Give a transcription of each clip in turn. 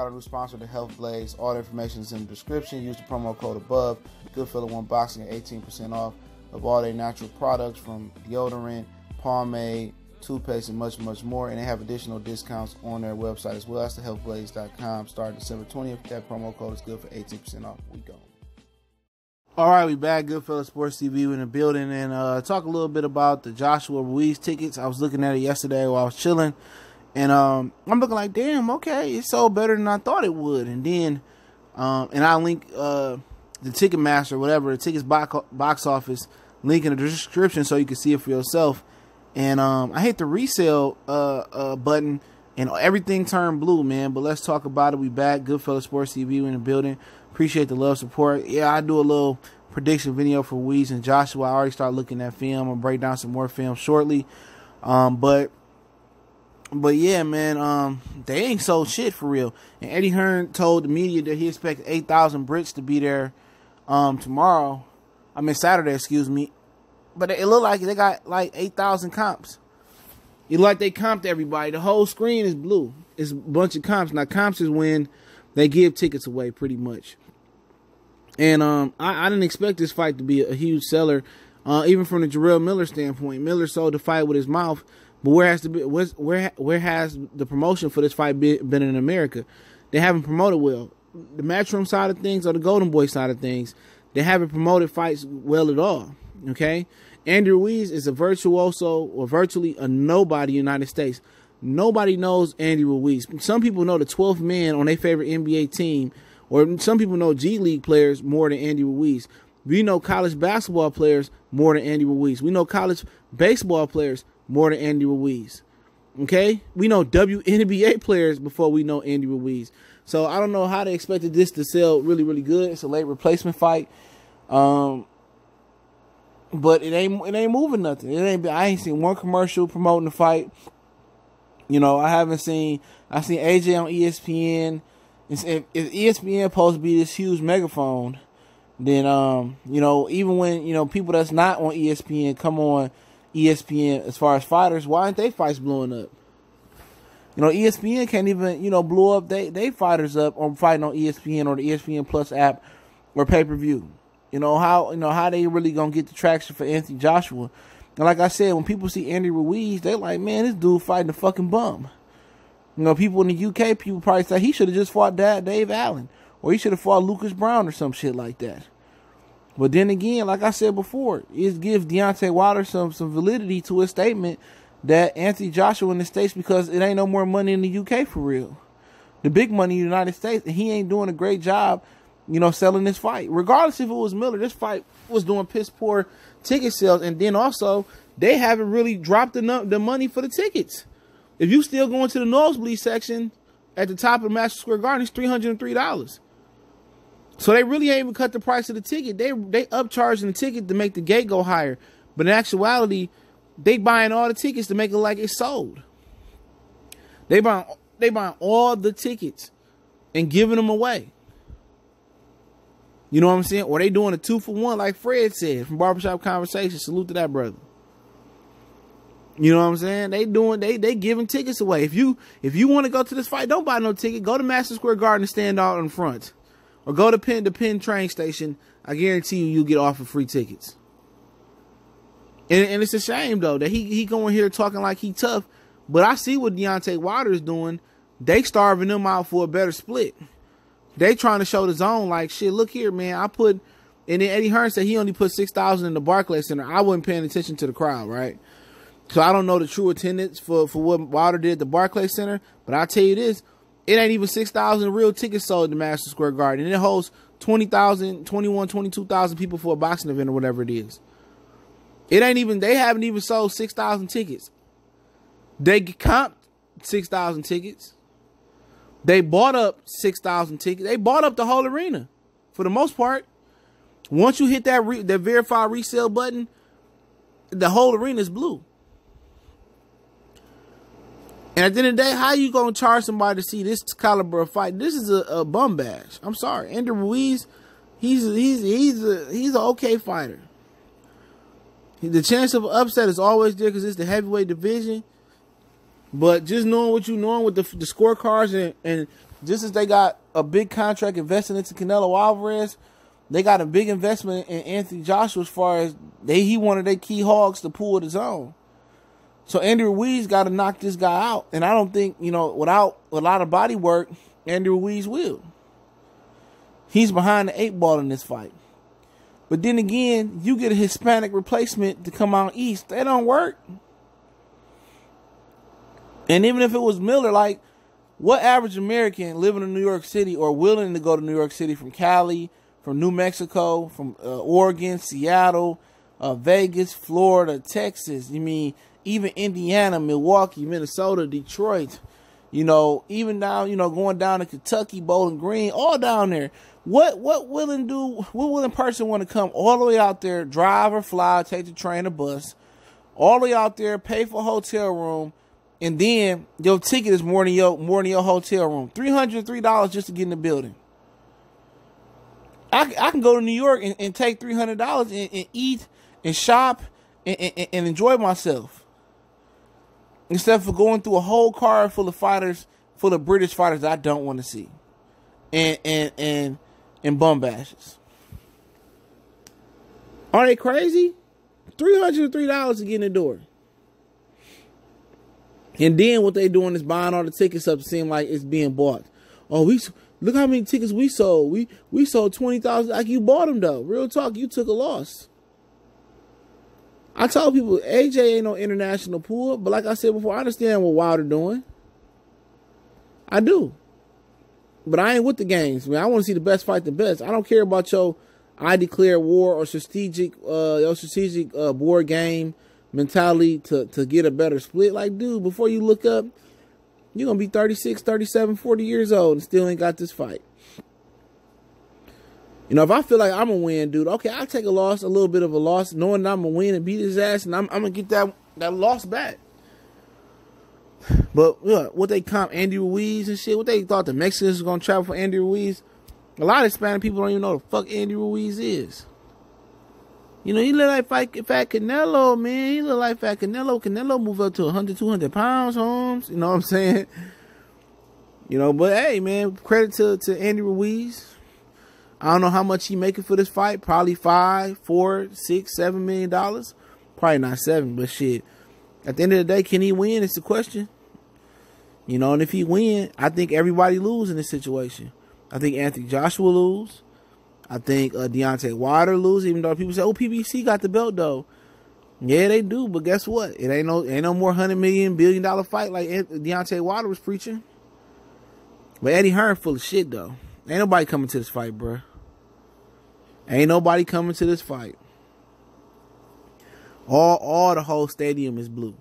out our new sponsor, the Health Blaze. All the information is in the description. Use the promo code above. Goodfella One Boxing at 18% off of all their natural products from deodorant, pomade, toothpaste, and much, much more. And they have additional discounts on their website as well. That's thehealthblaze.com. Starting December 20th. That promo code is good for 18% off. We go. All right, we back. Goodfellas Sports TV in the building and uh, talk a little bit about the Joshua Ruiz tickets. I was looking at it yesterday while I was chilling, and um, I'm looking like, damn, okay, it sold better than I thought it would. And then, um, and I link uh, the Ticketmaster, whatever, the tickets box, box office link in the description so you can see it for yourself. And um, I hit the resale uh, uh, button, and everything turned blue, man. But let's talk about it. We back. Goodfellas Sports TV in the building. Appreciate the love, support. Yeah, I do a little prediction video for Ruiz and Joshua. I already start looking at film. I'll break down some more film shortly. Um, but but yeah, man, um, they ain't sold shit for real. And Eddie Hearn told the media that he expects eight thousand Brits to be there um tomorrow. I mean Saturday, excuse me. But it looked like they got like eight thousand comps. It looked like they comped everybody. The whole screen is blue. It's a bunch of comps. Now comps is when they give tickets away pretty much. And um, I, I didn't expect this fight to be a, huge seller, uh, even from the Jarrell Miller standpoint. Miller sold the fight with his mouth, but where has the where where has the promotion for this fight been in America? They haven't promoted well. The Matchroom side of things or the Golden Boy side of things, they haven't promoted fights well at all. Okay, Andy Ruiz is a virtuoso or virtually a nobody in the United States. Nobody knows Andy Ruiz. Some people know the 12th man on their favorite NBA team or some people know G League players more than Andy Ruiz. We know college basketball players more than Andy Ruiz. We know college baseball players more than Andy Ruiz. Okay? We know WNBA players before we know Andy Ruiz. So I don't know how they expected this to sell really, really good. It's a late replacement fight. Um, but it ain't it ain't moving nothing. It ain't I ain't seen one commercial promoting the fight. You know, I haven't seen I seen AJ on ESPN if, if ESPN supposed to be this huge megaphone, then um, you know, even when you know people that's not on ESPN come on ESPN as far as fighters, why aren't they fights blowing up? You know, ESPN can't even you know blow up they they fighters up on fighting on ESPN or the ESPN Plus app or pay per view. You know how you know how they really gonna get the traction for Anthony Joshua. And like I said, when people see Andy Ruiz, they like, man, this dude fighting a fucking bum. You know, people in the UK, people probably say he should have just fought Dave Allen, or he should have fought Lucas Browne or some shit like that. But then again, like I said before, it gives Deontay Wilder some some validity to his statement that Anthony Joshua in the States because it ain't no more money in the UK for real. The big money in the United States, and he ain't doing a great job, you know, selling this fight. Regardless if it was Miller, this fight was doing piss poor ticket sales, and then also they haven't really dropped the the money for the tickets. If you still going to the nosebleed section at the top of Madison Square Garden, it's three hundred and three dollars. So they really ain't even cut the price of the ticket. They they upcharging the ticket to make the gate go higher. But in actuality, they buying all the tickets to make it like it's sold. They buying they buying all the tickets and giving them away. You know what I'm saying? Or they doing a two for one, like Fred said from Barbershop Conversation. Salute to that brother. You know what I'm saying? They doing they they giving tickets away. If you if you want to go to this fight, don't buy no ticket. Go to Master Square Garden and stand out in front, or go to Penn the Penn train station. I guarantee you, you'll get offered free tickets. And, and it's a shame though that he he going here talking like he tough, but I see what Deontay Wilder is doing. They starving them out for a better split. They trying to show DAZN like shit. Look here, man. I put and then Eddie Hearn said he only put six thousand in the Barclays Center. I wasn't paying attention to the crowd, right? So I don't know the true attendance for, for what Wilder did at the Barclays Center, but I'll tell you this, it ain't even 6,000 real tickets sold in the Madison Square Garden. And it holds 20,000, 21, 22,000 people for a boxing event or whatever it is. It ain't even, they haven't even sold 6,000 tickets. They comped 6,000 tickets. They bought up 6,000 tickets. They bought up the whole arena for the most part. Once you hit that, re- that verify resale button, the whole arena is blue. And at the end of the day, how you gonna charge somebody to see this caliber of fight? This is a, a bum bash. I'm sorry, Andy Ruiz. He's he's he's a he's an okay fighter. The chance of an upset is always there because it's the heavyweight division. But just knowing what you knowing with the, the scorecards and, and just as they got a big contract invested into Canelo Alvarez, they got a big investment in Anthony Joshua as far as they he wanted their key hogs to pull his own. So Andy Ruiz got to knock this guy out, and I don't think you know without a lot of body work, Andy Ruiz will. He's behind the eight ball in this fight. But then again, you get a Hispanic replacement to come out east. They don't work. And even if it was Miller, like, what average American living in New York City or willing to go to New York City from Cali, from New Mexico, from uh, Oregon, Seattle, uh, Vegas, Florida, Texas, you mean even Indiana, Milwaukee, Minnesota, Detroit, you know, even down, you know, going down to Kentucky, Bowling Green, all down there. What what willing do what willing person want to come all the way out there, drive or fly, take the train or bus, all the way out there, pay for a hotel room, and then your ticket is more than your more than your hotel room. Three hundred three dollars just to get in the building. I, I can go to New York and, and take three hundred dollars and, and, eat and shop and, and, and enjoy myself instead of going through a whole car full of fighters, full of British fighters I don't want to see, and and and and bum bashes. Are they crazy? Three hundred and three dollars to get in the door. And then what they doing is buying all the tickets up seem like it's being bought. Oh, we look how many tickets we sold. We we sold twenty thousand. Like you bought them though. Real talk, you took a loss. I told people AJ ain't no international pool, but like I said before, I understand what Wilder doing. I do. But I ain't with the games, man. I want to see the best fight the best. I don't care about your I declare war or strategic uh your strategic uh board game mentality to to get a better split. Like, dude, before you look up, you're gonna be 36, 37, 40 years old and still ain't got this fight. You know, if I feel like I'm gonna win, dude, okay, I'll take a loss, a little bit of a loss, knowing that I'm gonna win and beat his ass, and I'm, I'm gonna get that that loss back. But yeah, what they comp Andy Ruiz and shit, what they thought the Mexicans was gonna travel for Andy Ruiz. A lot of Hispanic people don't even know the fuck Andy Ruiz is. You know, he look like fat, fat Canelo, man. He look like fat Canelo. Canelo move up to 100, 200 pounds, Holmes. You know what I'm saying? You know, but hey, man, credit to, to Andy Ruiz. I don't know how much he making for this fight. Probably five, four, six, seven million dollars. Probably not seven, but shit. At the end of the day, can he win? It's the question. You know, and if he win, I think everybody lose in this situation. I think Anthony Joshua lose. I think uh, Deontay Wilder lose, even though people say, "Oh, PBC got the belt though." Yeah, they do, but guess what? It ain't no ain't no more hundred million billion dollar fight like Deontay Wilder was preaching. But Eddie Hearn full of shit though. Ain't nobody coming to this fight, bro. Ain't nobody coming to this fight. All all the whole stadium is blue.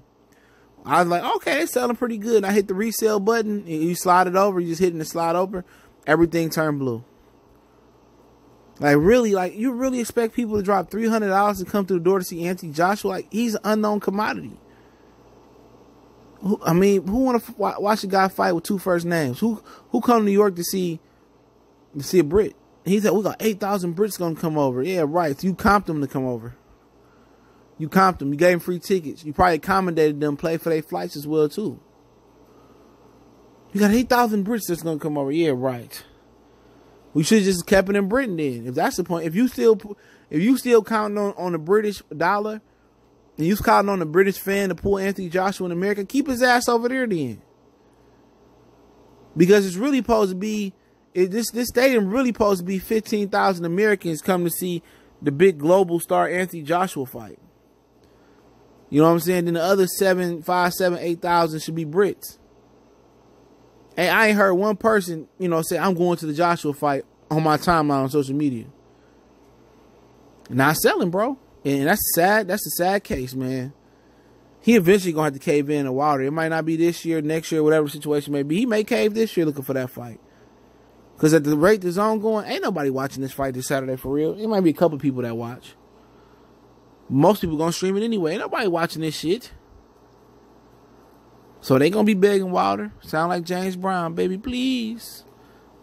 I was like, okay, it's selling pretty good. And I hit the resale button. You slide it over. You just hitting the slide over. Everything turned blue. Like really, like you really expect people to drop three hundred dollars to come through the door to see Anthony Joshua? Like he's an unknown commodity. I mean, who want to watch a guy fight with two first names? Who who come to New York to see to see a Brit? He said we got eight thousand Brits gonna come over. Yeah, right. So you comped them to come over. You comped them. You gave them free tickets. You probably accommodated them, play for their flights as well too. You got eight thousand Brits that's gonna come over. Yeah, right. We should just kept it in Britain then. If that's the point, if you still if you still counting on, on the British dollar and you counting on the British fan to pull Anthony Joshua in America, keep his ass over there then. Because it's really supposed to be it, this this stadium really supposed to be fifteen thousand Americans come to see the big global star Anthony Joshua fight. You know what I'm saying? Then the other seven, five, seven, eight thousand should be Brits. Hey, I ain't heard one person, you know, say I'm going to the Joshua fight on my timeline on social media. Not selling, bro. And that's sad. That's a sad case, man. He eventually gonna have to cave in a Wilder. It might not be this year, next year, whatever situation may be. He may cave this year looking for that fight. Cause at the rate DAZN going, ain't nobody watching this fight this Saturday for real. It might be a couple people that watch. Most people gonna stream it anyway. Ain't nobody watching this shit. So they gonna be begging Wilder. Sound like James Brown, baby, please.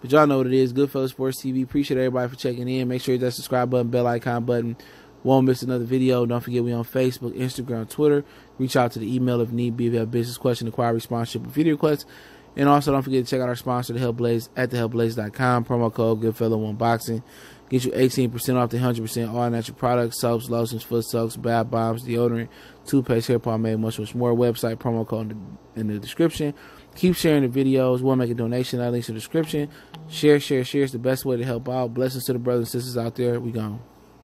But y'all know what it is. Goodfellas Sports TV. Appreciate everybody for checking in. Make sure you hit that subscribe button, bell icon button. Won't miss another video. Don't forget we on Facebook, Instagram, Twitter. Reach out to the email if need be if you have business question, inquiry, sponsorship, or video requests. And also, don't forget to check out our sponsor, The Health Blaze, at thehealthblaze.com. Promo code Goodfellow Unboxing. Get you 18% off the 100% all natural products, soaps, lotions, foot soaks, bath bombs, deodorant, toothpaste, hair pomade, much, much more. Website, promo code in the, in the description. Keep sharing the videos. We'll make a donation. That links in the description. Share, share, share is the best way to help out. Blessings to the brothers and sisters out there. We gone.